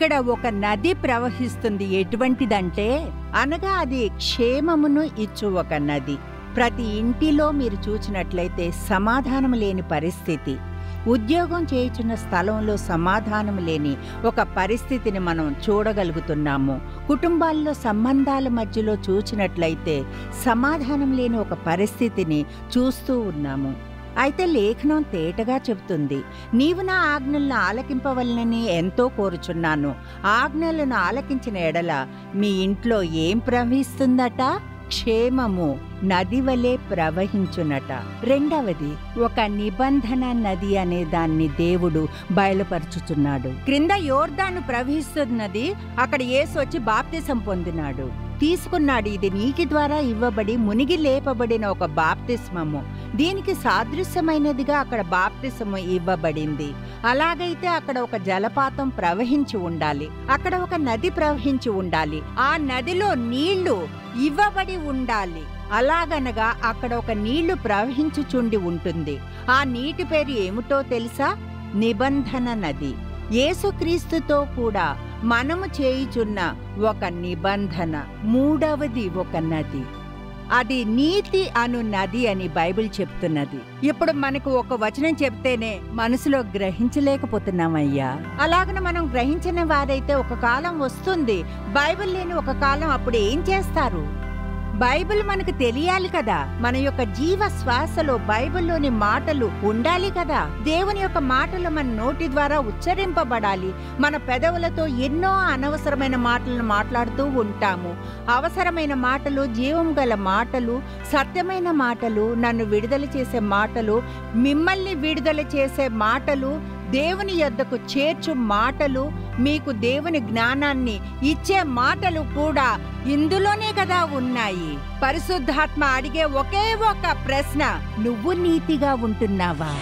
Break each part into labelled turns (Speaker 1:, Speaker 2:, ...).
Speaker 1: ఇక్కడ ఒక నది ప్రవహిస్తుంది. ఎటువంటిదంటే అనగా అది క్షేమమును ఇచ్చు ఒక నది. ప్రతి ఇంటిలో మీరు చూచినట్లయితే సమాధానం లేని పరిస్థితి. ఉద్యోగం చేయుచున్న స్థలంలో సమాధానం లేని ఒక పరిస్థితిని మనం చూడగలుగుతున్నాము. కుటుంబాల్లో సంబంధాల మధ్యలో చూచినట్లయితే సమాధానం లేని ఒక పరిస్థితిని చూస్తూ ఉన్నాము. అయితే లేఖనం తేటగా చెబుతుంది. నీవు నా ఆజ్ఞలను ఆలకింపవలనని ఎంతో కోరుచున్నాను. ఆజ్ఞలను ఆలకించిన ఎడల మీ ఇంట్లో ఏం ప్రవహిస్తుందట? క్షేమము నది వలె ప్రవహించునట. రెండవది ఒక నిబంధన నది అనే దాన్ని దేవుడు బయలుపరుచుచున్నాడు. క్రింద యోర్దాను ప్రవహిస్తున్నది అక్కడ యేసు వచ్చి బాప్తిసం పొందినాడు. తీసుకున్నాడు. ఇది నీటి ద్వారా ఇవ్వబడి మునిగి లేపబడిన ఒక బాప్తిస్మము. దీనికి సాదృశ్యమైనదిగా అక్కడ బాప్తిసము ఇవ్వబడింది. అలాగైతే అక్కడ ఒక జలపాతం ప్రవహించి ఉండాలి. అక్కడ ఒక నది ప్రవహించి ఉండాలి. ఆ నదిలో నీళ్ళు ఇవ్వబడి ఉండాలి. అలాగనగా అక్కడ ఒక నీళ్ళు ప్రవహించుచుండి ఉంటుంది. ఆ నీటి పేరు ఏమిటో తెలుసా? నిబంధన నది. యేసుక్రీస్తుతో కూడా మనము చేయుచున్న ఒక నిబంధన మూడవది ఒక నది. అది నీతి అను నది అని బైబిల్ చెప్తున్నది. ఇప్పుడు మనకు ఒక వచనం చెప్తేనే మనసులో గ్రహించలేకపోతున్నామయ్యా. అలాగన మనం గ్రహించిన వారైతే ఒక కాలం వస్తుంది. బైబిల్ లేని ఒక కాలం అప్పుడు ఏం చేస్తారు? బైబిల్ మనకు తెలియాలి కదా. మన యొక్క జీవ శ్వాసలో బైబిల్లోని మాటలు ఉండాలి కదా. దేవుని యొక్క మాటలు మన నోటి ద్వారా ఉచ్చరింపబడాలి. మన పెదవులతో ఎన్నో అనవసరమైన మాటలను మాట్లాడుతూ ఉంటాము. అవసరమైన మాటలు జీవం గల మాటలు సత్యమైన మాటలు నన్ను విడుదల చేసే మాటలు మిమ్మల్ని విడుదల చేసే మాటలు దేవుని యొద్దకు చేర్చు మాటలు మీకు దేవుని జ్ఞానాన్ని ఇచ్చే మాటలు కూడా ఇందులోనే కదా ఉన్నాయి. పరిశుద్ధాత్మ అడిగే ఒకే ఒక ప్రశ్న నువ్వు నీతిగా ఉంటున్నావా?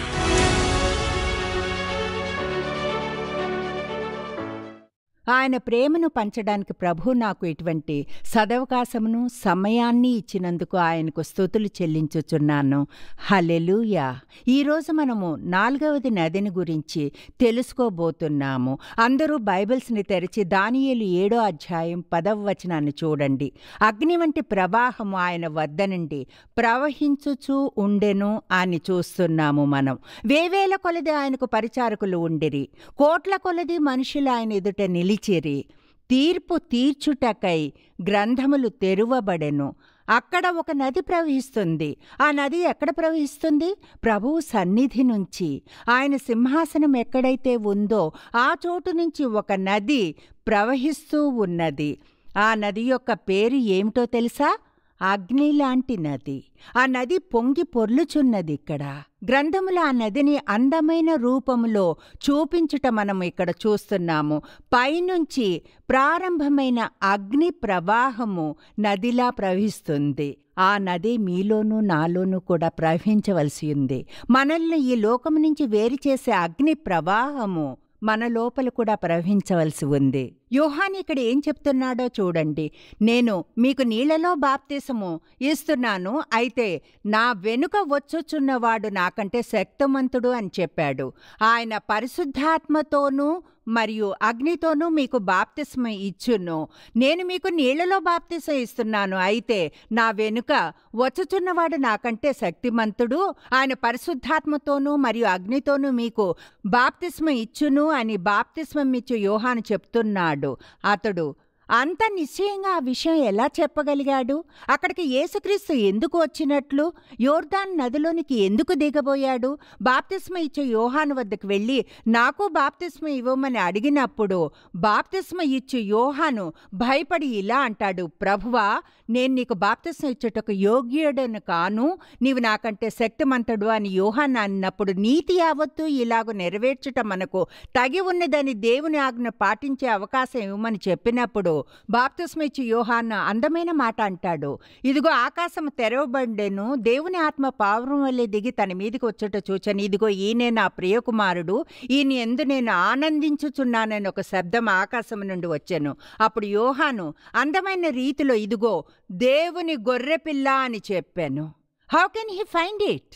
Speaker 1: ఆయన ప్రేమను పంచడానికి ప్రభు నాకు ఇటువంటి సదవకాశమును సమయాన్ని ఇచ్చినందుకు ఆయనకు స్థుతులు చెల్లించుచున్నాను. హలెలుయా ఈరోజు మనము నాలుగవది నదిని గురించి తెలుసుకోబోతున్నాము. అందరూ బైబిల్స్ని తెరిచి దానియేలు ఏడో అధ్యాయం పదవ వచనాన్ని చూడండి. అగ్ని వంటి ప్రవాహము ఆయన వద్ద నుండి ప్రవహించుచూ ఉండెను అని చూస్తున్నాము మనం. వేవేల కొలది ఆయనకు పరిచారకులు ఉండిరి. కోట్ల కొలది మనుషులు ఆయన ఎదుట నిలిచిరి తీర్పు తీర్చుటకై గ్రంథములు తెరువబడెను. అక్కడ ఒక నది ప్రవహిస్తుంది. ఆ నది ఎక్కడ ప్రవహిస్తుంది? ప్రభువు సన్నిధి నుంచి. ఆయన సింహాసనం ఎక్కడైతే ఉందో ఆ చోటు నుంచి ఒక నది ప్రవహిస్తూ ఉన్నది. ఆ నది యొక్క పేరు ఏమిటో తెలుసా? అగ్ని లాంటి నది. ఆ నది పొంగి పొర్లుచున్నది ఇక్కడ. గ్రంథములు ఆ నదిని అందమైన రూపములో చూపించుట మనం ఇక్కడ చూస్తున్నాము. పైనుంచి ప్రారంభమైన అగ్ని ప్రవాహము నదిలా ప్రవహిస్తుంది. ఆ నది మీలోనూ నాలోనూ కూడా ప్రవహించవలసి ఉంది. మనల్ని ఈ లోకం నుంచి వేరు చేసే అగ్ని ప్రవాహము మన లోపల కూడా ప్రవహించవలసి ఉంది. యోహాన్ ఇక్కడ ఏం చెప్తున్నాడో చూడండి. నేను మీకు నీళ్ళలో బాప్తిసము ఇస్తున్నాను. అయితే నా వెనుక వచ్చుచున్నవాడు నాకంటే శక్తిమంతుడు అని చెప్పాడు. ఆయన పరిశుద్ధాత్మతోనూ మరియు అగ్నితోనూ మీకు బాప్తిస్మ ఇచ్చును. నేను మీకు నీళ్ళలో బాప్తిసం ఇస్తున్నాను. అయితే నా వెనుక వచ్చుచున్నవాడు నాకంటే శక్తిమంతుడు. ఆయన పరిశుద్ధాత్మతోనూ మరియు అగ్నితోనూ మీకు బాప్తిస్మ ఇచ్చును అని బాప్తిస్మమిచ్చు యోహాను చెప్తున్నాడు. అతడు అంత నిశ్చయంగా ఆ విషయం ఎలా చెప్పగలిగాడు? అక్కడికి యేసుక్రీస్తు ఎందుకు వచ్చినట్లు? యోర్దాన్ నదిలోనికి ఎందుకు దిగబోయాడు? బాప్తిస్మ ఇచ్చే యోహాను వద్దకు వెళ్ళి నాకు బాప్తిస్మ ఇవ్వమని అడిగినప్పుడు బాప్తిస్మ ఇచ్చే యోహాను భయపడి ఇలా అంటాడు ప్రభువా నేను నీకు బాప్తిస్మ ఇచ్చుటకు యోగ్యుడను కాను నీవు నాకంటే శక్తిమంతుడు అని యోహాన్ అన్నప్పుడు నీతి యావత్తు ఇలాగ నెరవేర్చటం మనకు తగి ఉన్నదని దేవుని ఆజ్ఞ పాటించే అవకాశం ఇవ్వమని చెప్పినప్పుడు బాప్తిస్మ ఇచ్చి యోహాన్న అందమైన మాట అంటాడు. ఇదిగో ఆకాశం తెరవబడెను దేవుని ఆత్మ పావురం వల్లే దిగి తన మీదకి వచ్చుట చూచాను ఇదిగో ఈయనే నా ప్రియకుమారుడు ఈయన ఎందు నేను ఆనందించుచున్నానని ఒక శబ్దం ఆకాశం నుండి వచ్చాను. అప్పుడు యోహాను అందమైన రీతిలో ఇదిగో దేవుని గొర్రెపిల్ల అని చెప్పాను. How can he find it?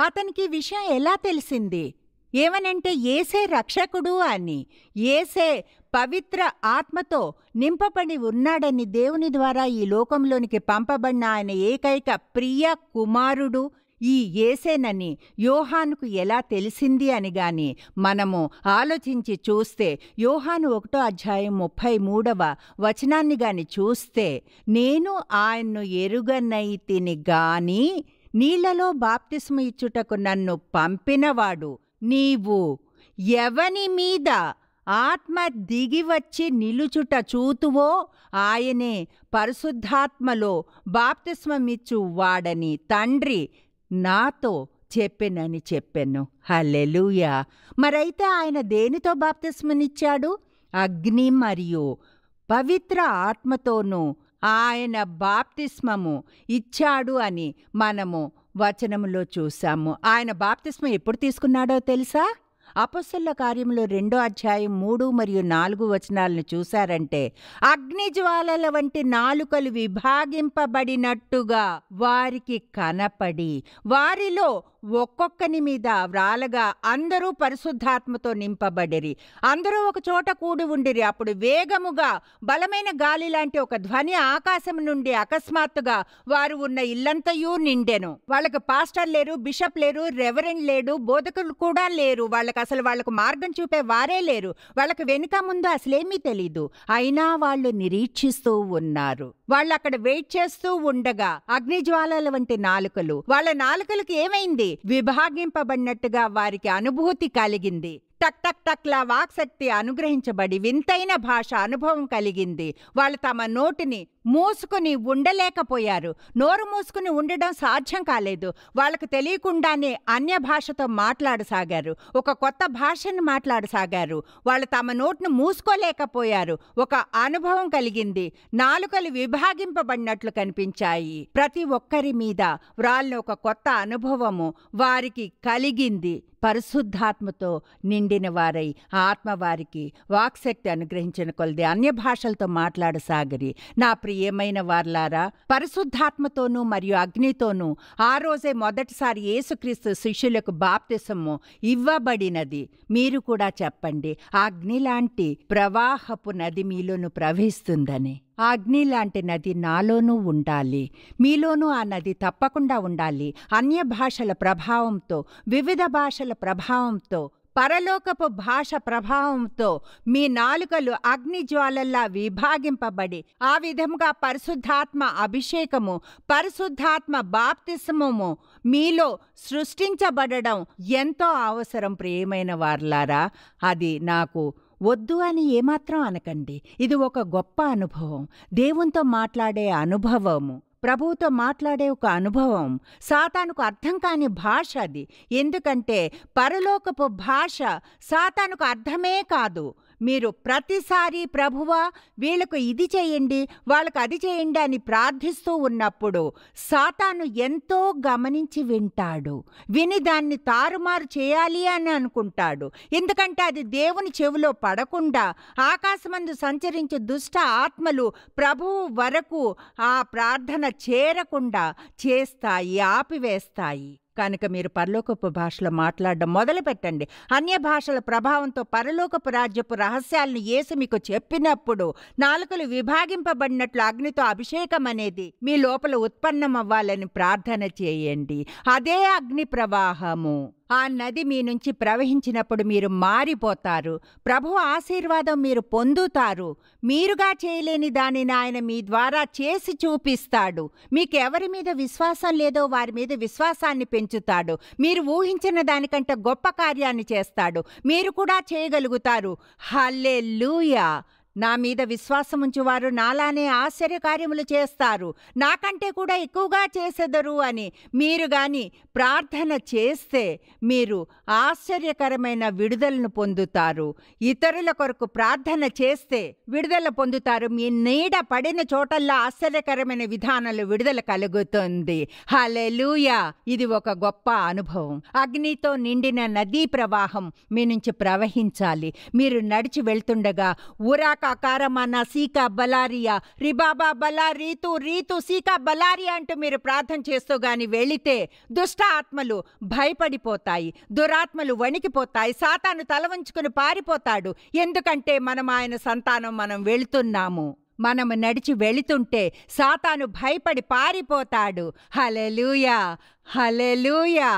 Speaker 1: అతనికి విషయం ఎలా తెలిసింది? ఏమనంటే ఏసే రక్షకుడు అని ఏసే పవిత్ర ఆత్మతో నింపబడి ఉన్నాడని దేవుని ద్వారా ఈ లోకంలోనికి పంపబడిన ఆయన ఏకైక ప్రియ కుమారుడు ఈ ఏసేనని యోహానుకు ఎలా తెలిసింది అని గాని మనము ఆలోచించి చూస్తే యోహాను ఒకటో అధ్యాయం ముప్పై మూడవ వచనాన్ని గాని చూస్తే నేను ఆయన్ను ఎరుగనైతిని గాని నీళ్ళలో బాప్తిస్మ ఇచ్చుటకు నన్ను పంపినవాడు నీవు ఎవని మీద ఆత్మ దిగివచ్చి నిలుచుట చూతువో ఆయనే పరిశుద్ధాత్మలో బాప్తిస్మమిచ్చు వాడని తండ్రి నాతో చెప్పెనని చెప్పెను. హలెలుయా మరైతే ఆయన దేనితో బాప్తిస్మనిచ్చాడు? అగ్ని మరియు పవిత్ర ఆత్మతోనూ ఆయన బాప్తిస్మము ఇచ్చాడు అని మనము వచనములో చూశాము. ఆయన బాప్తిస్మ ఎప్పుడు తీసుకున్నాడో తెలుసా? అపస్సుల కార్యంలో రెండో అధ్యాయం మూడు మరియు నాలుగు వచనాలను చూశారంటే అగ్నిజ్వాలల వంటి నాలుకలు విభాగింపబడినట్టుగా వారికి కనపడి వారిలో ఒక్కొక్కని మీద వ్రాలగా అందరూ పరిశుద్ధాత్మతో నింపబడిరి. అందరూ ఒక చోట కూడి ఉండిరి. అప్పుడు వేగముగా బలమైన గాలి లాంటి ఒక ధ్వని ఆకాశం నుండి అకస్మాత్తుగా వారు ఉన్న ఇల్లంతయూ నిండెను. వాళ్ళకి పాస్టర్ లేరు బిషప్ లేరు రెవరెండ్ లేడు బోధకులు కూడా లేరు. వాళ్ళకి అసలు వాళ్ళకు మార్గం చూపే వారే లేరు. వాళ్ళకి వెనుక ముందు అసలేమీ తెలీదు. అయినా వాళ్ళు నిరీక్షిస్తూ ఉన్నారు. వాళ్ళు అక్కడ వెయిట్ చేస్తూ ఉండగా అగ్నిజ్వాలల వంటి నాలుకలు. వాళ్ళ నాలుకలకు ఏమైంది? విభాగింపబడినట్టుగా వారికి అనుభూతి కలిగింది. టక్ టక్ టక్లా వాక్శక్తి అనుగ్రహించబడి వింతైన భాష అనుభవం కలిగింది. వాళ్ళు తమ నోటిని మూసుకుని ఉండలేకపోయారు. నోరు మూసుకుని ఉండడం సాధ్యం కాలేదు. వాళ్ళకు తెలియకుండానే అన్య భాషతో మాట్లాడసాగారు. ఒక కొత్త భాషను మాట్లాడసాగారు. వాళ్ళు తమ నోటును మూసుకోలేకపోయారు. ఒక అనుభవం కలిగింది. నాలుకలు విభాగింపబడినట్లు కనిపించాయి. ప్రతి ఒక్కరి మీద వ్రాళ్ళ ఒక కొత్త అనుభవము వారికి కలిగింది. పరిశుద్ధాత్మతో నిండిన వారై ఆత్మ వారికి వాక్శక్తి అనుగ్రహించిన కొలది అన్య భాషలతో మాట్లాడసాగరి. నా ప్రియమైన వార్లారా పరిశుద్ధాత్మతోనూ మరియు అగ్నితోనూ ఆ రోజే మొదటిసారి యేసుక్రీస్తు శిష్యులకు బాప్తిసము ఇవ్వబడినది. మీరు కూడా చెప్పండి ఆ అగ్ని లాంటి ప్రవాహపు నది మీలోను ప్రవహిస్తుందని. ఆ అగ్ని లాంటి నది నాలోనూ ఉండాలి. మీలోనూ ఆ నది తప్పకుండా ఉండాలి. అన్య భాషల ప్రభావంతో వివిధ భాషల ప్రభావంతో పరలోకపు భాష ప్రభావంతో మీ నాలుకలు అగ్ని జ్వాలల్లా విభాగింపబడి ఆ విధముగా పరిశుద్ధాత్మ అభిషేకము పరిశుద్ధాత్మ బాప్తిస్మము మీలో సృష్టించబడడం ఎంతో అవసరం ప్రియమైన వార్లారా. అది నాకు వద్దు అని ఏమాత్రం అనకండి. ఇది ఒక గొప్ప అనుభవం. దేవునితో మాట్లాడే అనుభవము. ప్రభువుతో మాట్లాడే ఒక అనుభవం. సాతానుకు అర్థం కాని భాష అది. ఎందుకంటే పరలోకపు భాష సాతానుకు అర్థమే కాదు. మీరు ప్రతిసారి ప్రభువా వీళ్ళకు ఇది చేయండి వాళ్ళకు అది చేయండి అని ప్రార్థిస్తూ ఉన్నప్పుడు సాతాను ఎంతో గమనించి వింటాడు. విని దాన్ని తారుమారు చేయాలి అని అనుకుంటాడు. ఎందుకంటే అది దేవుని చెవిలో పడకుండా ఆకాశమందు సంచరించే దుష్ట ఆత్మలు ప్రభువు వరకు ఆ ప్రార్థన చేరకుండా చేస్తాయి ఆపివేస్తాయి. కనుక మీరు పరలోకపు భాషలో మాట్లాడడం మొదలుపెట్టండి అన్య భాషల ప్రభావంతో పరలోకపు రాజ్యపు రహస్యాలను యేసు మీకు చెప్పినప్పుడు నాలుకలు విభాగింపబడినట్లు అగ్నితో అభిషేకం అనేది మీ లోపల ఉత్పన్నమవ్వాలని ప్రార్థన చేయండి. అదే అగ్ని ప్రవాహము. ఆ నది మీ నుంచి ప్రవహించినప్పుడు మీరు మారిపోతారు. ప్రభు ఆశీర్వాదం మీరు పొందుతారు. మీరుగా చేయలేని దానిని ఆయన మీ ద్వారా చేసి చూపిస్తాడు. మీకు ఎవరి మీద విశ్వాసం లేదో వారి మీద విశ్వాసాన్ని పెంచుతాడు. మీరు ఊహించిన దానికంటే గొప్ప కార్యాన్ని చేస్తాడు. మీరు కూడా చేయగలుగుతారు. హల్లే నా మీద విశ్వాసం వారు నాలానే ఆశ్చర్యకార్యములు చేస్తారు. నాకంటే కూడా ఎక్కువగా చేసెదరు అని. మీరు గాని ప్రార్థన చేస్తే మీరు ఆశ్చర్యకరమైన విడుదలను పొందుతారు. ఇతరుల కొరకు ప్రార్థన చేస్తే విడుదల పొందుతారు. మీ నీడ పడిన చోటల్లో ఆశ్చర్యకరమైన విధానాలు విడుదల కలుగుతుంది. హలెలూయా ఇది ఒక గొప్ప అనుభవం. అగ్నితో నిండిన నదీ ప్రవాహం మీ నుంచి ప్రవహించాలి. మీరు నడిచి వెళ్తుండగా ఊరాక కాకారమాన సీకా బలారియా రిబాబా బలా రీతు రీతు సీకా బలారియా అంటూ మీరు ప్రార్థన చేస్తూ గాని వెళితే దుష్ట ఆత్మలు భయపడిపోతాయి దురాత్మలు వణికిపోతాయి సాతాను తల వంచుకుని పారిపోతాడు. ఎందుకంటే మనం ఆయన సంతానం మనం వెళుతున్నాము. మనము నడిచి వెళుతుంటే సాతాను భయపడి పారిపోతాడు. హలెలూయా హలెలూయా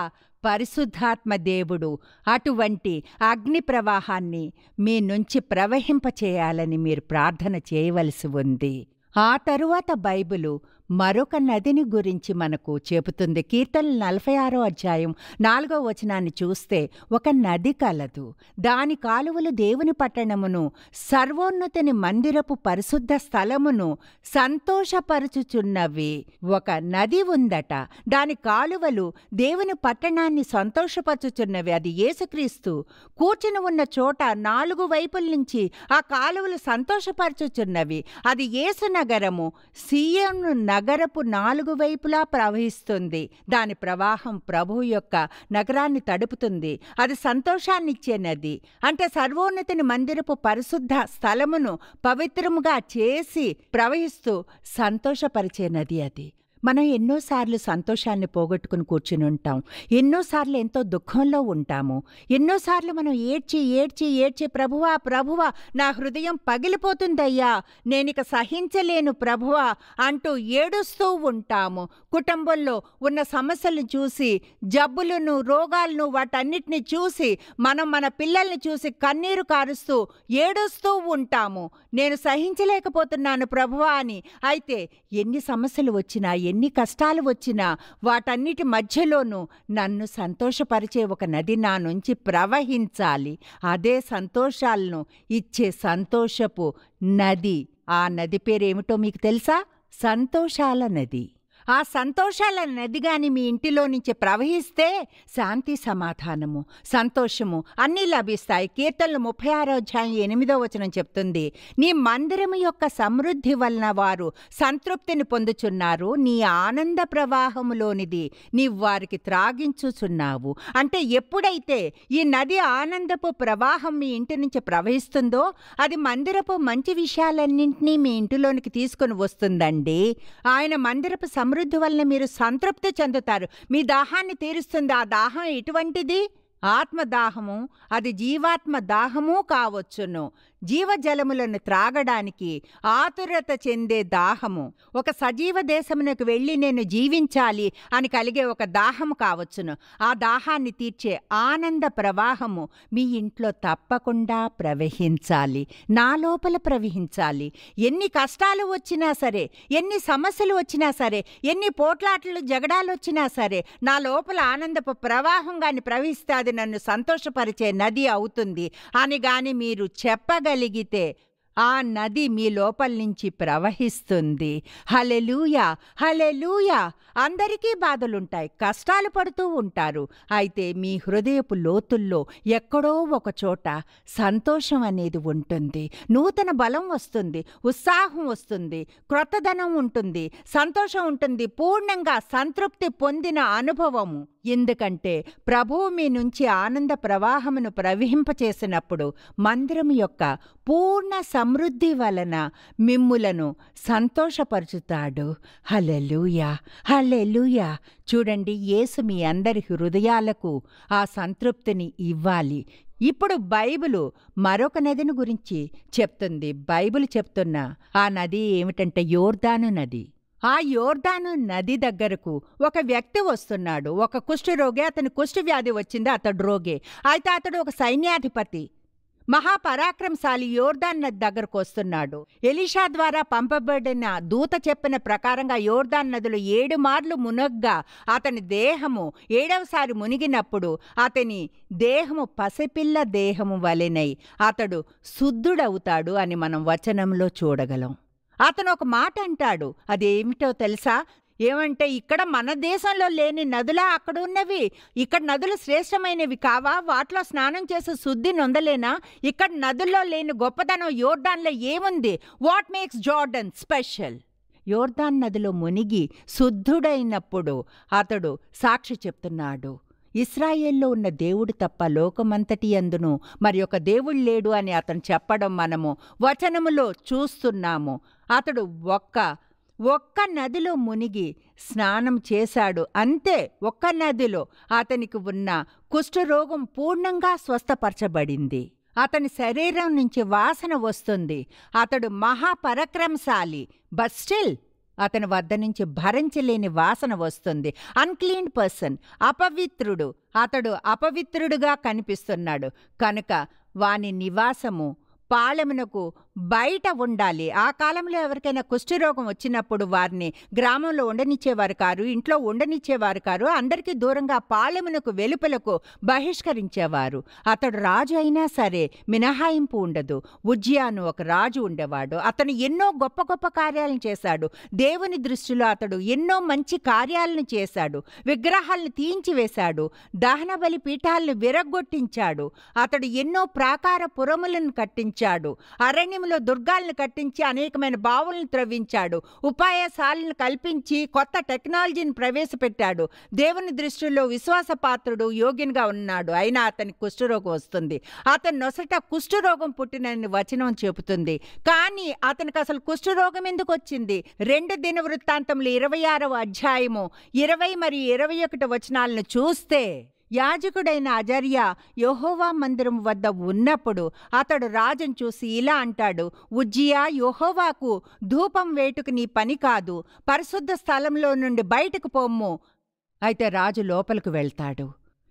Speaker 1: పరిశుద్ధాత్మ దేవుడు. అటువంటి అగ్ని ప్రవాహాన్ని మీ నుంచి ప్రవహింపచేయాలని మీరు ప్రార్థన చేయవలసి ఉంది. ఆ తరువాత బైబిలు మరొక నదిని గురించి మనకు చెబుతుంది. కీర్తన నలభై ఆరో అధ్యాయం నాలుగో వచనాన్ని చూస్తే ఒక నది కలదు. దాని కాలువలు దేవుని పట్టణమును సర్వోన్నతిని మందిరపు పరిశుద్ధ స్థలమును సంతోషపరుచుచున్నవి. ఒక నది ఉందట. దాని కాలువలు దేవుని పట్టణాన్ని సంతోషపరుచుచున్నవి. అది యేసుక్రీస్తు కూర్చుని ఉన్న చోట నాలుగు వైపుల నుంచి ఆ కాలువలు సంతోషపరచుచున్నవి. అది యేసు నగరము సీయోను నగరపు నాలుగు వైపులా ప్రవహిస్తుంది. దాని ప్రవాహం ప్రభు యొక్క నగరాన్ని తడుపుతుంది. అది సంతోషాన్నిచ్చే నది. అంటే సర్వోన్నతిని మందిరపు పరిశుద్ధ స్థలమును పవిత్రముగా చేసి ప్రవహిస్తూ సంతోషపరిచే నది అది. మనం ఎన్నోసార్లు సంతోషాన్ని పోగొట్టుకుని కూర్చుని ఉంటాం. ఎన్నోసార్లు ఎంతో దుఃఖంలో ఉంటాము. ఎన్నోసార్లు మనం ఏడ్చి ఏడ్చి ఏడ్చి ప్రభువా ప్రభువా నా హృదయం పగిలిపోతుందయ్యా నేనిక సహించలేను ప్రభువా అంటూ ఏడుస్తూ ఉంటాము. కుటుంబంలో ఉన్న సమస్యలను చూసి జబ్బులను రోగాలను వాటన్నిటిని చూసి మనం మన పిల్లల్ని చూసి కన్నీరు కారుస్తూ ఏడుస్తూ ఉంటాము. నేను సహించలేకపోతున్నాను ప్రభువా అని. అయితే ఎన్ని సమస్యలు వచ్చినా ఎన్ని కష్టాలు వచ్చినా వాటన్నిటి మధ్యలోనూ నన్ను సంతోషపరిచే ఒక నది నా నుంచి ప్రవహించాలి. అదే సంతోషాలను ఇచ్చే సంతోషపు నది. ఆ నది పేరేమిటో మీకు తెలుసా? సంతోషాల నది. ఆ సంతోషాల నది గాని మీ ఇంటిలో నుంచి ప్రవహిస్తే శాంతి సమాధానము సంతోషము అన్నీ లభిస్తాయి. కీర్తనలు ముప్పై ఆరో అధ్యాయం ఎనిమిదో వచనం చెప్తుంది. నీ మందిరము యొక్క సమృద్ధి వలన వారు సంతృప్తిని పొందుచున్నారు. నీ ఆనంద ప్రవాహములోనిది నీ వారికి త్రాగించుచున్నావు. అంటే ఎప్పుడైతే ఈ నది ఆనందపు ప్రవాహం మీ ఇంటి నుంచి ప్రవహిస్తుందో అది మందిరపు మంచి విషయాలన్నింటినీ మీ ఇంటిలోనికి తీసుకొని వస్తుందండి. ఆయన మందిరపు సమృద్ధి వలన మీరు సంతృప్తి చెందుతారు. మీ దాహాన్ని తీరుస్తుంది. ఆ దాహం ఎటువంటిది? ఆత్మదాహము. అది జీవాత్మ దాహము కావచ్చును. జీవజలములను త్రాగడానికి ఆతురత చెందే దాహము. ఒక సజీవ దేశమునకు వెళ్ళి నేను జీవించాలి అని కలిగే ఒక దాహము కావచ్చును. ఆ దాహాన్ని తీర్చే ఆనంద ప్రవాహము మీ ఇంట్లో తప్పకుండా ప్రవహించాలి. నా లోపల ప్రవహించాలి. ఎన్ని కష్టాలు వచ్చినా సరే ఎన్ని సమస్యలు వచ్చినా సరే ఎన్ని పోట్లాటలు జగడాలు వచ్చినా సరే నా లోపల ఆనందపు ప్రవాహం కానీ ప్రవహిస్తే అది నన్ను సంతోషపరిచే నది అవుతుంది. అని గాని మీరు చేయగలిగితే ఆ నది మీ లోపల నుంచి ప్రవహిస్తుంది. హలెలూయా హలెలూయా అందరికీ బాధలుంటాయి కష్టాలు పడుతూ ఉంటారు. అయితే మీ హృదయపు లోతుల్లో ఎక్కడో ఒక చోట సంతోషం అనేది ఉంటుంది. నూతన బలం వస్తుంది ఉత్సాహం వస్తుంది క్రొత్తదనం ఉంటుంది సంతోషం ఉంటుంది పూర్ణంగా సంతృప్తి పొందిన అనుభవము. ఎందుకంటే ప్రభువు మీ నుంచి ఆనంద ప్రవాహమును ప్రవహింపచేసినప్పుడు మందిరం యొక్క పూర్ణ సమృద్ధి వలన మిమ్ములను సంతోషపరుచుతాడు. హలెలుయా హలెలుయా చూడండి యేసు మీ అందరి హృదయాలకు ఆ సంతృప్తిని ఇవ్వాలి. ఇప్పుడు బైబిలు మరొక నదిని గురించి చెప్తుంది. బైబిల్ చెప్తున్న ఆ నది ఏమిటంటే యోర్దాను నది. ఆ యోర్దాను నది దగ్గరకు ఒక వ్యక్తి వస్తున్నాడు. ఒక కుష్ఠరోగి అతని కుష్ఠ వ్యాధి వచ్చింది. అతడు రోగే. అయితే అతడు ఒక సైన్యాధిపతి. మహాపరాక్రమశాలి యోర్దాన్ నది దగ్గరకు వస్తున్నాడు. ఎలీషా ద్వారా పంపబడిన దూత చెప్పిన ప్రకారంగా యోర్దాన్ నదిలో ఏడు మార్లు మునగ్గా అతని దేహము ఏడవసారి మునిగినప్పుడు అతని దేహము పసిపిల్ల దేహము వలెనై అతడు శుద్ధుడవుతాడు అని మనం వచనంలో చూడగలం. అతను ఒక మాట అంటాడు అదేమిటో తెలుసా? ఏమంటే ఇక్కడ మన దేశంలో లేని నదులా అక్కడ ఉన్నవి ఇక్కడ నదులు శ్రేష్టమైనవి కావా? వాటిలో స్నానం చేసి శుద్ధి నొందలేనా? ఇక్కడ నదుల్లో లేని గొప్పదనం యోర్డాన్లో ఏముంది? What makes Jordan special? యోర్దాన్ నదిలో మునిగి శుద్ధుడైనప్పుడు అతడు సాక్షి చెప్తున్నాడు. ఇస్రాయేల్లో ఉన్న దేవుడు తప్ప లోకమంతటి అందును మరి ఒక దేవుడు లేడు అని అతను చెప్పడం మనము వచనములో చూస్తున్నాము. అతడు ఒక్క ఒక్క నదిలో మునిగి స్నానం చేశాడు. అంతే ఒక్క నదిలో అతనికి ఉన్న కుష్ఠరోగం పూర్ణంగా స్వస్థపరచబడింది. అతని శరీరం నుంచి వాసన వస్తుంది. అతడు మహాపరక్రమశాలి. బట్ స్టిల్ అతని వద్ద నుంచి భరించలేని వాసన వస్తుంది. అన్క్లీన్ పర్సన్ అపవిత్రుడు. అతడు అపవిత్రుడుగా కనిపిస్తున్నాడు. కనుక వాని నివాసము పాలెమునకు బయట ఉండాలి. ఆ కాలంలో ఎవరికైనా కుష్ఠరోగం వచ్చినప్పుడు వారిని గ్రామంలో ఉండనిచ్చేవారు కారు ఇంట్లో ఉండనిచ్చేవారు కారు అందరికీ దూరంగా పాలెమునకు వెలుపలకు బహిష్కరించేవారు. అతడు రాజు అయినా సరే మినహాయింపు ఉండదు. ఉజ్జయాను ఒక రాజు ఉండేవాడు. అతను ఎన్నో గొప్ప గొప్ప కార్యాలను చేశాడు. దేవుని దృష్టిలో అతడు ఎన్నో మంచి కార్యాలను చేశాడు. విగ్రహాలను తీయించివేశాడు దహనబలి పీఠాలను విరగ్గొట్టించాడు. అతడు ఎన్నో ప్రాకార పురములను కట్టించాడు. అరణ్యం గ్రామంలో దుర్గాలను కట్టించి అనేకమైన బావులను త్రవ్వించాడు. ఉపాయశాలను కల్పించి కొత్త టెక్నాలజీని ప్రవేశపెట్టాడు. దేవుని దృష్టిలో విశ్వాసపాత్రుడు యోగినిగా ఉన్నాడు. అయినా అతనికి కుష్ఠరోగం వస్తుంది. అతను నొసట కుష్ఠరోగం పుట్టినని వచనం చెబుతుంది. కానీ అతనికి అసలు కుష్ఠరోగం ఎందుకు వచ్చింది? రెండు దిన వృత్తాంతంలో ఇరవై ఆరవ అధ్యాయము ఇరవై మరియు ఇరవై ఒకటి వచనాలను చూస్తే యాజకుడైన అజర్య యెహోవా మందిరం వద్ద ఉన్నప్పుడు అతడు రాజును చూసి ఇలా అంటాడు ఉజ్జియా యెహోవాకు ధూపం వేటుకు నీ పని కాదు పరిశుద్ధ స్థలంలో నుండి బయటకు పొమ్ము. అయితే రాజు లోపలికి వెళ్తాడు.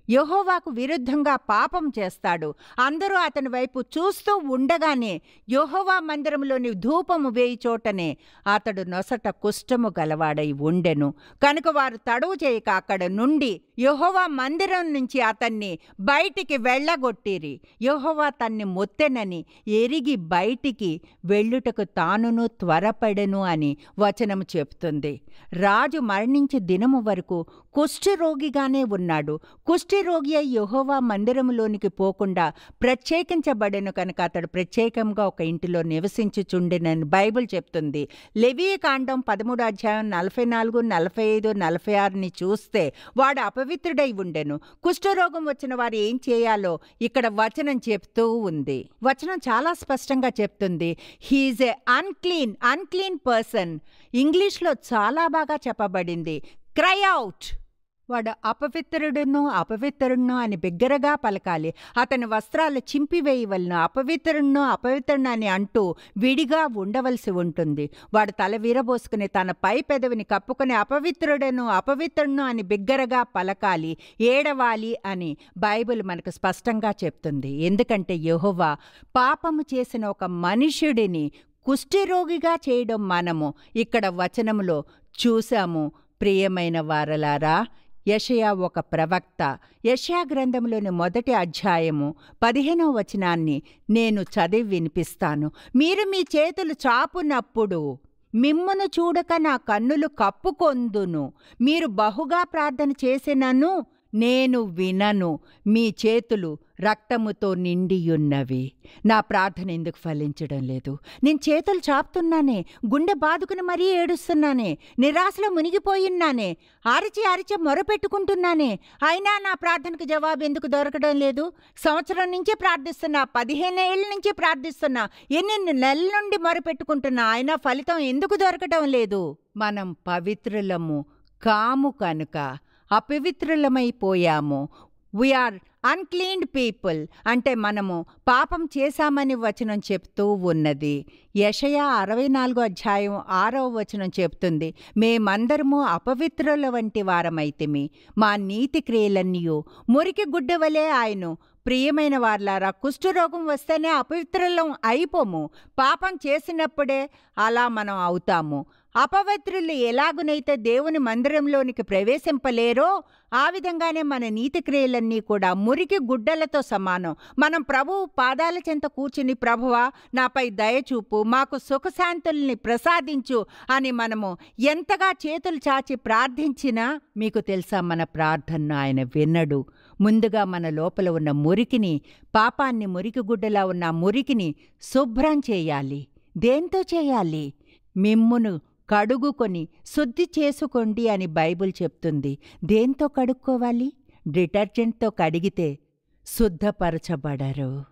Speaker 1: యహోవాకు విరుద్ధంగా పాపం చేస్తాడు. అందరూ అతని వైపు చూస్తూ ఉండగానే యహోవా మందిరంలోని ధూపము వేయి చోటనే అతడు నొసట కుష్టము గలవాడై ఉండెను. కనుక వారు తడువు చేయక అక్కడ నుండి యహోవా మందిరం నుంచి అతన్ని బయటికి వెళ్ళగొట్టిరి. యహోవా తన్ని మొత్తెనని ఎరిగి బయటికి వెళ్ళుటకు తానును త్వరపడెను అని వచనము చెప్తుంది. రాజు మరణించే దినము వరకు కుష్ఠరోగిగానే ఉన్నాడు. కుష్ఠరోగి అయి యెహోవా మందిరములోనికి పోకుండా ప్రత్యేకించబడెను కనుక అతడు ప్రత్యేకంగా ఒక ఇంటిలో నివసించుచుండెనని బైబిల్ చెప్తుంది. లెవీ కాండం పదమూడు అధ్యాయం నలభై నాలుగు నలభై ఐదు నలభై ఆరుని చూస్తే వాడు అపవిత్రుడై ఉండెను. కుష్ఠరోగం వచ్చిన వారు ఏం చేయాలో ఇక్కడ వచనం చెప్తూ ఉంది. వచనం చాలా స్పష్టంగా చెప్తుంది. He is a unclean unclean person ఇంగ్లీష్లో చాలా బాగా చెప్పబడింది. క్రై అవుట్ వాడు అపవిత్రుడును అపవిత్రుడును అని బిగ్గరగా పలకాలి. అతని వస్త్రాలు చింపివేయవలను. అపవిత్రుడును అపవిత్రుడు అని అంటూ విడిగా ఉండవలసి ఉంటుంది. వాడు తల వీరబోసుకుని తన పై పెదవిని కప్పుకుని అపవిత్రుడను అపవిత్రుడును అని బిగ్గరగా పలకాలి. ఏడవాలి అని బైబిల్ మనకు స్పష్టంగా చెప్తుంది. ఎందుకంటే యహోవా పాపము చేసిన ఒక మనుష్యుడిని కుష్ఠరోగిగా చేయడం మనము. ఇక్కడ వచనములో చూశాము. ప్రియమైన వారలారా యషయా ఒక ప్రవక్త. యషయా గ్రంథంలోని మొదటి అధ్యాయము పదిహేనవ వచనాన్ని నేను చదివి వినిపిస్తాను. మీరు మీ చేతులు చాపునప్పుడు మిమ్మును చూడక నా కన్నులు కప్పుకొందును. మీరు బహుగా ప్రార్థన చేసినను నేను వినను మీ చేతులు రక్తముతో నిండియున్నవి. నా ప్రార్థన ఎందుకు ఫలించడం లేదు? నేను చేతులు చాపుతున్నానే గుండె బాదుకుని మరీ ఏడుస్తున్నానే నిరాశలో మునిగిపోయిన్నానే అరిచి అరిచి మొరపెట్టుకుంటున్నానే. అయినా నా ప్రార్థనకు జవాబు ఎందుకు దొరకడం లేదు? సంవత్సరం నుంచి ప్రార్థిస్తున్నా పదిహేను ఏళ్ళ నుంచి ప్రార్థిస్తున్నా ఎన్ని నెలల నుండి మొరపెట్టుకుంటున్నా అయినా ఫలితం ఎందుకు దొరకడం లేదు? మనం పవిత్రులము కాము కనుక. అపవిత్రులమైపోయాము వీఆర్ అన్క్లీన్డ్ పీపుల్ అంటే మనము పాపం చేశామని వచనం చెప్తూ ఉన్నది. యషయ అరవై నాలుగో అధ్యాయం ఆరవ వచనం చెప్తుంది. మేమందరము అపవిత్రుల వంటి వారమైతిమి. మా నీతి క్రియలన్నీయు మురికి గుడ్డవలే ఆయను. ప్రియమైన వార్లారా కుష్ఠరోగం వస్తేనే అపవిత్రులం అయిపోము. పాపం చేసినప్పుడే అలా మనం అవుతాము. అపవిత్రులు ఎలాగునైతే దేవుని మందిరంలోనికి ప్రవేశింపలేరో ఆ విధంగానే మన నీతి క్రియలన్నీ కూడా మురికి గుడ్డలతో సమానం. మనం ప్రభువు పాదాల చెంత కూర్చుని ప్రభువా నాపై దయచూపు మాకు సుఖశాంతుల్ని ప్రసాదించు అని మనము ఎంతగా చేతులు చాచి ప్రార్థించినా మీకు తెలుసా మన ప్రార్థనను ఆయన విన్నడు. ముందుగా మన లోపల ఉన్న మురికిని పాపాన్ని మురికి గుడ్డలా ఉన్న మురికిని శుభ్రం చేయాలి. దేంతో చేయాలి? మిమ్మును కడుగుకొని శుద్ధి చేసుకోండి అని బైబిల్ చెప్తుంది. దేంతో కడుక్కోవాలి? డిటర్జెంట్తో కడిగితే శుద్ధపరచబడరు.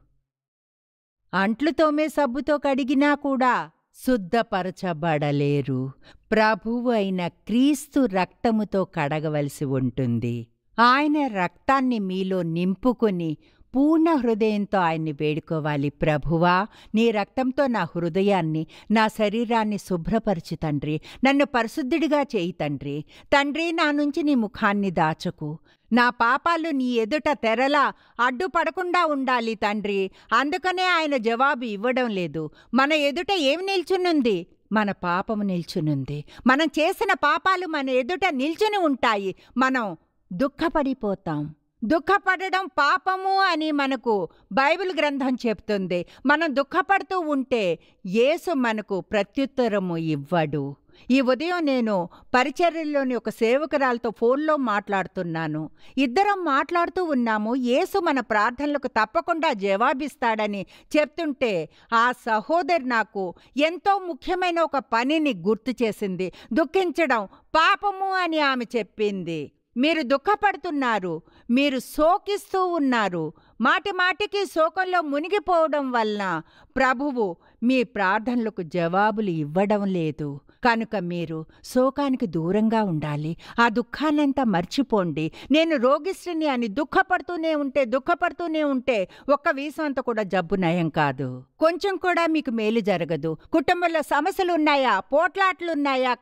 Speaker 1: అంట్లు తోమే సబ్బుతో కడిగినా కూడా శుద్ధపరచబడలేరు. ప్రభువు అయిన క్రీస్తు రక్తముతో కడగవలసి ఉంటుంది. ఆయన రక్తాన్ని మీలో నింపుకొని పూర్ణ హృదయంతో ఆయన్ని వేడుకోవాలి ప్రభువా. నీ రక్తంతో నా హృదయాన్ని నా శరీరాన్ని శుభ్రపరచు తండ్రి. నన్ను పరిశుద్ధుడిగా చేయి తండ్రి. తండ్రి నా నుంచి నీ ముఖాన్ని దాచకు. నా పాపాలు నీ ఎదుట తెరలా అడ్డుపడకుండా ఉండాలి తండ్రి. అందుకనే ఆయన జవాబు ఇవ్వడం లేదు. మన ఎదుట ఏమి నిల్చునుంది? మన పాపము నిల్చునుంది. మనం చేసిన పాపాలు మన ఎదుట నిల్చుని ఉంటాయి. మనం దుఃఖపడిపోతాం. దుఃఖపడడం పాపము అని మనకు బైబిల్ గ్రంథం చెప్తుంది. మనం దుఃఖపడుతూ ఉంటే యేసు మనకు ప్రత్యుత్తరము ఇవ్వడు. ఈ ఉదయం నేను పరిచర్యలోని ఒక సేవకురాలతో ఫోన్లో మాట్లాడుతున్నాను. ఇద్దరం మాట్లాడుతూ ఉన్నాము. యేసు మన ప్రార్థనలకు తప్పకుండా జవాబిస్తాడని చెప్తుంటే ఆ సహోదరి నాకు ఎంతో ముఖ్యమైన ఒక పనిని గుర్తు చేసింది. దుఃఖించడం పాపము అని ఆమె చెప్పింది. మీరు దుఃఖపడుతున్నారు మీరు శోకిస్తూ ఉన్నారు. మాటి మాటికి శోకంలో మునిగిపోవడం వలన ప్రభువు మీ ప్రార్థనలకు జవాబులు ఇవ్వడం లేదు. కనుక మీరు శోకానికి దూరంగా ఉండాలి ఆ దుఃఖాన్నంతా మర్చిపోండి. నేను రోగిష్ఠిని అని దుఃఖపడుతూనే ఉంటే దుఃఖపడుతూనే ఉంటే ఒక్క వీసంత కూడా జబ్బు నయం కాదు. కొంచెం కూడా మీకు మేలు జరగదు. కుటుంబంలో సమస్యలు ఉన్నాయా పోట్లాట్లు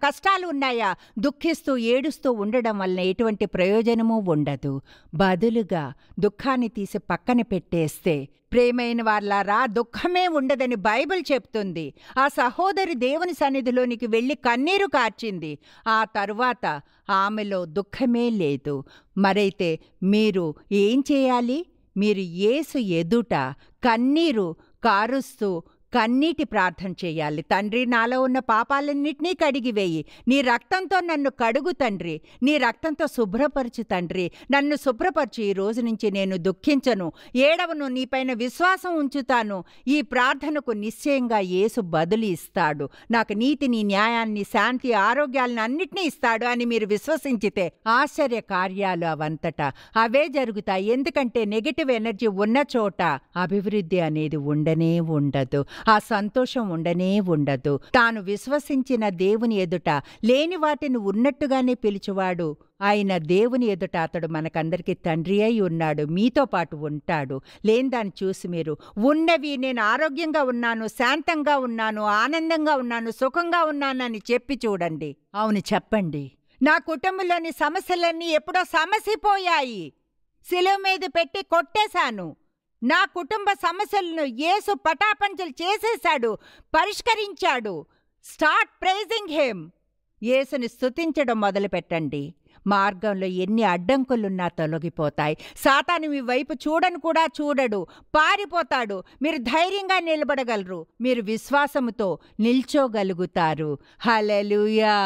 Speaker 1: కష్టాలు ఉన్నాయా దుఃఖిస్తూ ఏడుస్తూ ఉండడం వల్ల ఎటువంటి ప్రయోజనమూ ఉండదు. బదులుగా దుఃఖాన్ని తీసి పక్కన పెట్టేస్తే ప్రేమైన వాళ్ళారా దుఃఖమే ఉండదని బైబిల్ చెప్తుంది. ఆ సహోదరి దేవుని సన్నిధిలోనికి వెళ్ళి కన్నీరు కార్చింది. ఆ తరువాత ఆమెలో దుఃఖమే లేదు. మరైతే మీరు ఏం చేయాలి? మీరు ఏసు ఎదుట కన్నీరు కారుస్తూ కన్నీటి ప్రార్థన చేయాలి. తండ్రి నాలో ఉన్న పాపాలన్నిటినీ కడిగివేయి నీ రక్తంతో నన్ను కడుగు తండ్రి. నీ రక్తంతో శుభ్రపరచు తండ్రి. నన్ను శుభ్రపరచు. ఈ రోజు నుంచి నేను దుఃఖించను. ఏడవను నీపైన విశ్వాసం ఉంచుతాను. ఈ ప్రార్థనకు నిశ్చయంగా యేసు బదులు ఇస్తాడు. నాకు నీతిని న్యాయాన్ని శాంతి ఆరోగ్యాలను అన్నిటినీ ఇస్తాడు అని మీరు విశ్వసించితే ఆశ్చర్య కార్యాలు అవంతటా. అవే జరుగుతాయి. ఎందుకంటే నెగిటివ్ ఎనర్జీ ఉన్న చోట అభివృద్ధి అనేది ఉండనే ఉండదు. ఆ సంతోషం ఉండనే ఉండదు. తాను విశ్వసించిన దేవుని ఎదుట లేని వాటిని ఉన్నట్టుగానే పిలుచువాడు. ఆయన దేవుని ఎదుట అతడు మనకందరికీ తండ్రి అయి ఉన్నాడు. మీతో పాటు ఉంటాడు. లేని దాన్ని చూసి మీరు ఉన్నవి నేను ఆరోగ్యంగా ఉన్నాను శాంతంగా ఉన్నాను ఆనందంగా ఉన్నాను సుఖంగా ఉన్నానని చెప్పి చూడండి. అవును చెప్పండి. నా కుటుంబంలోని సమస్యలన్నీ ఎప్పుడో సమసిపోయాయి. శిలువ మీద పెట్టి కొట్టేశాను. నా కుటుంబ సమస్యలను యేసు పటాపంచలు చేసేశాడు పరిష్కరించాడు. Start praising him. యేసుని స్థుతించడం మొదలుపెట్టండి. మార్గంలో ఎన్ని అడ్డంకులున్నా తొలగిపోతాయి. సాతాను మీ వైపు చూడను కూడా చూడడు. పారిపోతాడు. మీరు ధైర్యంగా నిలబడగలరు. మీరు విశ్వాసముతో నిల్చోగలుగుతారు. హలెలుయా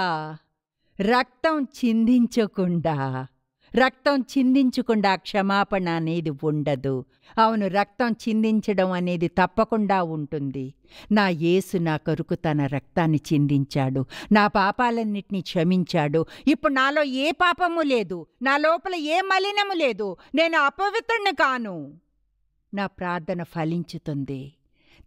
Speaker 1: రక్తం చిందించకుండా రక్తం చిందించకుండా క్షమాపణ అనేది ఉండదు. అవును రక్తం చిందించడం అనేది తప్పకుండా ఉంటుంది. నా యేసు నా కొరకు తన రక్తాన్ని చిందించాడు. నా పాపాలన్నిటినీ క్షమించాడు. ఇప్పుడు నాలో ఏ పాపము లేదు. నా లోపల ఏ మలినము లేదు. నేను అపవిత్రుని కాను. నా ప్రార్థన ఫలించుతుంది.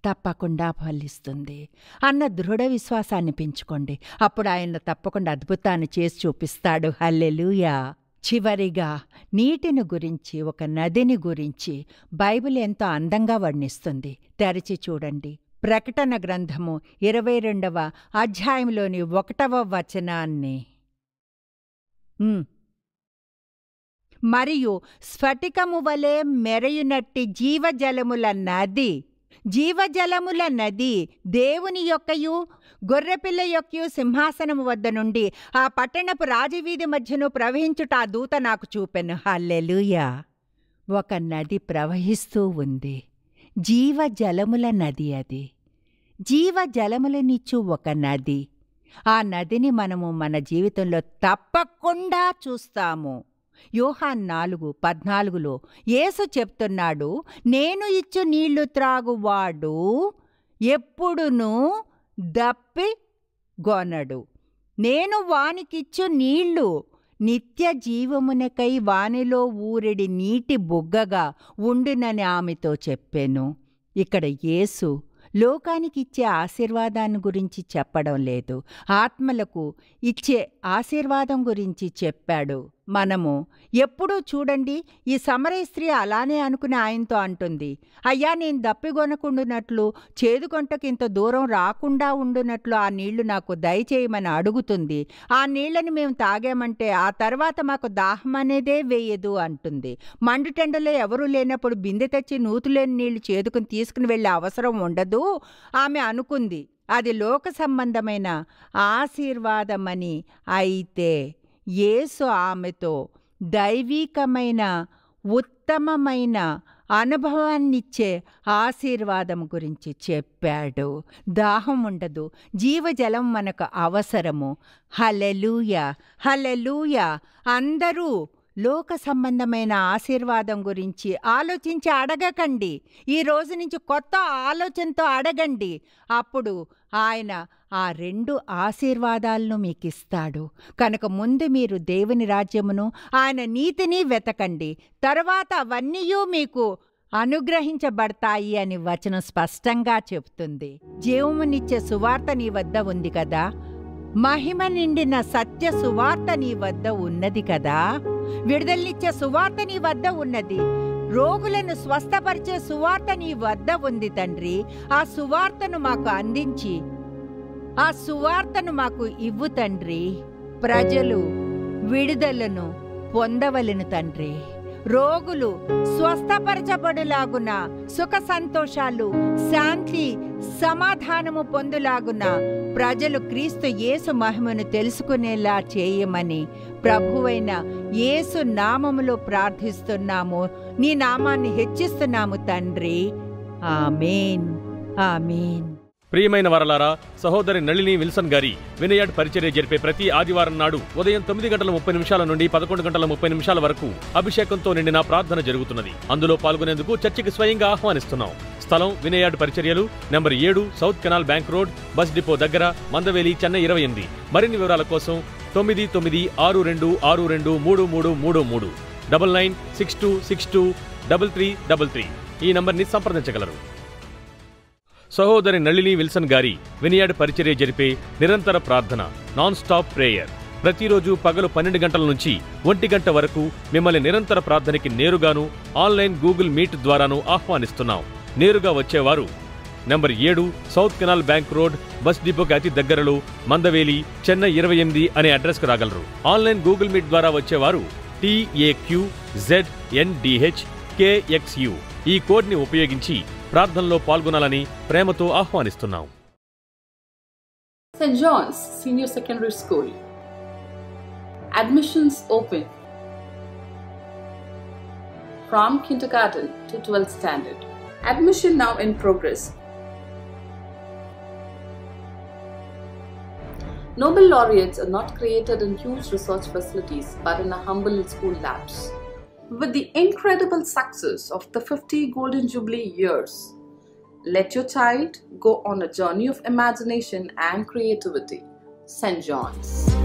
Speaker 1: తప్పకుండా ఫలిస్తుంది. అన్న దృఢ విశ్వాసాన్ని పెంచుకోండి. అప్పుడు ఆయన తప్పకుండా అద్భుతాన్ని చేసి చూపిస్తాడు. హల్లెలూయా. చివరిగా నీటిని గురించి ఒక నదిని గురించి బైబిల్ ఎంతో అందంగా వర్ణిస్తుంది. తెరచి చూడండి. ప్రకటన గ్రంథము ఇరవై రెండవ అధ్యాయంలోని ఒకటవ వచనాన్ని. మరియు స్ఫటికము వలె మెరయునట్టి జీవజలముల నది జీవజలముల నది దేవుని యొక్కయు గొర్రెపిల్ల యొక్కయు సింహాసనము వద్ద నుండి ఆ పట్టణపు రాజవీధి మధ్యను ప్రవహించుట ఆ దూత నాకు చూపెను. హల్లెలుయా. ఒక నది ప్రవహిస్తూ ఉంది. జీవజలముల నది అది. జీవజలములనిచ్చు ఒక నది. ఆ నదిని మనము మన జీవితంలో తప్పకుండా చూస్తాము. యోహాన్ నాలుగు పద్నాలుగులో యేసు చెప్తున్నాడు నేను ఇచ్చు నీళ్ళు త్రాగువాడు ఎప్పుడునూ దప్పి గొనడు. నేను వానికిచ్చు నీళ్ళు నిత్య జీవమునకై వానిలో ఊరెడి నీటి బుగ్గగా ఉండునని ఆమెతో చెప్పాను. ఇక్కడ యేసు లోకానికి ఇచ్చే ఆశీర్వాదాన్ని గురించి చెప్పడం లేదు. ఆత్మలకు ఇచ్చే ఆశీర్వాదం గురించి చెప్పాడు. మనము ఎప్పుడూ చూడండి ఈ సమరయ స్త్రీ అలానే అనుకుని ఆయనతో అంటుంది అయ్యా నేను దప్పిగొనకుండునట్లు చేదుకొంటకింత దూరం రాకుండా ఉండునట్లు ఆ నీళ్ళు నాకు దయచేయమని అడుగుతుంది. ఆ నీళ్ళను మేము తాగామంటే ఆ తర్వాత మాకు దాహం అనేదే వేయదు అంటుంది. మండుటెండలో ఎవరూ లేనప్పుడు బిందె తెచ్చి నూతులేని నీళ్ళు చేదుకుని తీసుకుని వెళ్ళే అవసరం ఉండదు? ఆమె అనుకుంది అది లోక సంబంధమైన ఆశీర్వాదమని అయితే యేసు ఆమెతో దైవీకమైన ఉత్తమమైన అనుభవాన్నిచ్చే ఆశీర్వాదం గురించి చెప్పాడు. దాహం ఉండదు. జీవజలం మనకు అవసరము. హలెలూయ హలెలూయ అందరూ లోక సంబంధమైన ఆశీర్వాదం గురించి ఆలోచించి అడగకండి. ఈ రోజు నుంచి కొత్త ఆలోచనతో అడగండి. అప్పుడు ఆయన ఆ రెండు ఆశీర్వాదాలను మీకు ఇస్తాడు కనుక ముందు మీరు దేవుని రాజ్యమును ఆయన నీతిని వెతకండి. తర్వాత అవన్నీ మీకు అనుగ్రహించబడతాయి అని వచనం స్పష్టంగా చెబుతుంది. జీవమునిచ్చే సువార్త నీ వద్ద ఉంది కదా? మహిమ నిండిన సత్య సువార్త నీ వద్ద ఉన్నది కదా. విడుదలనిచ్చే సువార్త నీ వద్ద ఉన్నది. రోగులను స్వస్థపరిచే సువార్త నీ వద్ద ఉంది తండ్రి. ఆ సువార్తను మాకు అందించి ఆ సువార్తను మాకు ఇవ్వు తండ్రి. ప్రజలు విడుదలను పొందవలను తండ్రి. రోగులు స్వస్థపరచబడులాగున సుఖ సంతోషాలు శాంతి సమాధానము పొందులాగున ప్రజలు క్రీస్తు యేసు మహిమను తెలుసుకునేలా చేయమని ప్రభువైన యేసు నామములో ప్రార్థిస్తున్నాము. నీ నామాన్ని హెచ్చిస్తున్నాము తండ్రి. ఆమెన్. ఆమెన్.
Speaker 2: ప్రియమైన వరలారా సహోదరి నళిని విల్సన్ గారి వినయాడ్ పరిచర్య జరిపే ప్రతి ఆదివారం నాడు ఉదయం తొమ్మిది గంటల ముప్పై నిమిషాల నుండి పదకొండు గంటల ముప్పై నిమిషాల వరకు అభిషేకంతో నిండిన ప్రార్థన జరుగుతున్నది. అందులో పాల్గొనేందుకు చర్చికి స్వయంగా ఆహ్వానిస్తున్నాం. స్థలం వినయాడ్ పరిచర్యలు నెంబర్ ఏడు south canal bank road bus depot దగ్గర మందవేలి చెన్నై ఇరవై ఎనిమిది. మరిన్ని వివరాల కోసం తొమ్మిది తొమ్మిది ఆరు రెండు ఆరు రెండు మూడు మూడు మూడు మూడు. Double nine six two six two double three double three. ఈ నంబర్ని సంప్రదించగలరు. సహోదరి నళిని విల్సన్ గారి వినియాడ్ పరిచర్య జరిపే నిరంతర ప్రార్థన నాన్ స్టాప్ ప్రేయర్ ప్రతిరోజు పగలు పన్నెండు గంటల నుంచి ఒంటి గంట వరకు మిమ్మల్ని నిరంతర ప్రార్థనకి నేరుగాను ఆన్లైన్ గూగుల్ మీట్ ద్వారాను ఆహ్వానిస్తున్నాం. నేరుగా వచ్చేవారు నెంబర్ ఏడు south canal bank road bus డిపోకి అతి దగ్గరలో మందవేలి చెన్నై ఇరవై ఎనిమిది అనే అడ్రస్కు రాగలరు. ఆన్లైన్ గూగుల్ మీట్ ద్వారా వచ్చేవారు టీఏక్యూ జెడ్ ఎన్డిహెచ్ కేఎక్స్యు ఈ కోడ్ని ఉపయోగించి ప్రార్థనలో పాల్గొనాలని ప్రేమతో ఆహ్వానిస్తున్నాం
Speaker 3: St. John's Senior Secondary School. Admissions open from kindergarten to 12th standard. Admission now in progress. Nobel laureates are not created in huge research facilities but in a humble school labs. With the incredible success of the 50 Golden Jubilee years, let your child go on a journey of imagination and creativity. St. John's.